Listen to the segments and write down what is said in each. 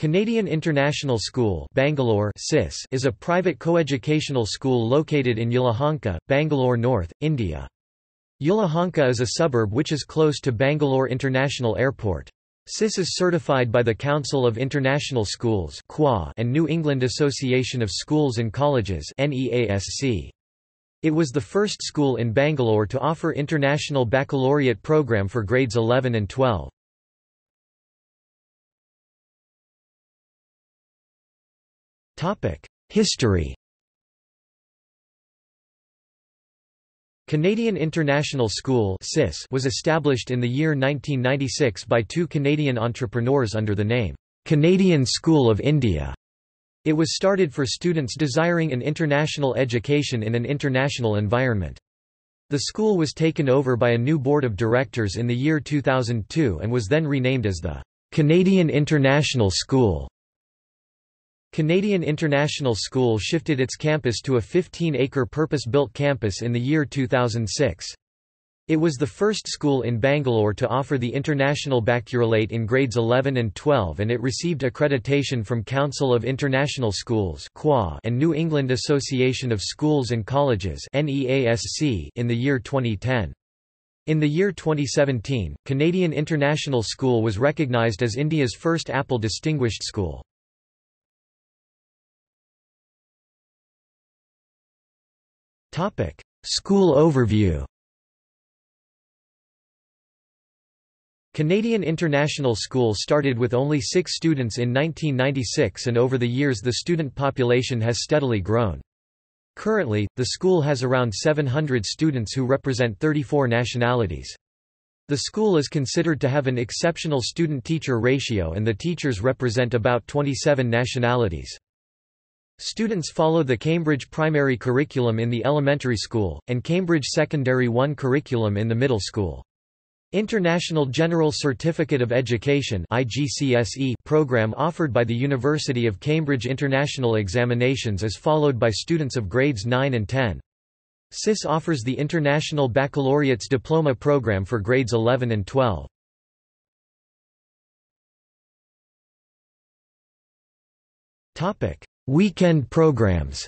Canadian International School Bangalore CIS is a private coeducational school located in Yelahanka, Bangalore North, India. Yelahanka is a suburb which is close to Bangalore International Airport. CIS is certified by the Council of International Schools and New England Association of Schools and Colleges It was the first school in Bangalore to offer international baccalaureate program for grades 11 and 12. History Canadian International School was established in the year 1996 by two Canadian entrepreneurs under the name, Canadian School of India. It was started for students desiring an international education in an international environment. The school was taken over by a new board of directors in the year 2002 and was then renamed as the Canadian International School. Canadian International School shifted its campus to a 15-acre purpose-built campus in the year 2006. It was the first school in Bangalore to offer the International Baccalaureate in grades 11 and 12 and it received accreditation from Council of International Schools and New England Association of Schools and Colleges in the year 2010. In the year 2017, Canadian International School was recognized as India's first Apple Distinguished School. School overview Canadian International School started with only six students in 1996 and over the years the student population has steadily grown. Currently, the school has around 700 students who represent 34 nationalities. The school is considered to have an exceptional student-teacher ratio and the teachers represent about 27 nationalities. Students follow the Cambridge primary curriculum in the elementary school, and Cambridge Secondary 1 curriculum in the middle school. International General Certificate of Education program offered by the University of Cambridge International Examinations is followed by students of grades 9 and 10. CIS offers the International Baccalaureate's Diploma program for grades 11 and 12. Weekend programs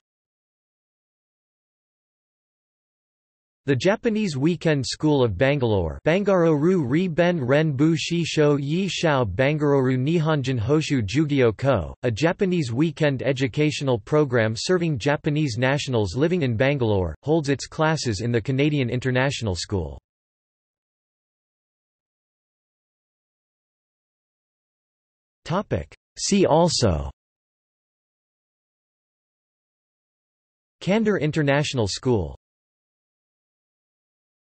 The Japanese Weekend School of Bangalore Bangaroru Ri Ben Ren Bu Shi Sho Yi Bangaroru Nihonjin Hoshu Jugyo Ko, a Japanese weekend educational program serving Japanese nationals living in Bangalore, holds its classes in the Canadian International School. See also Candor International School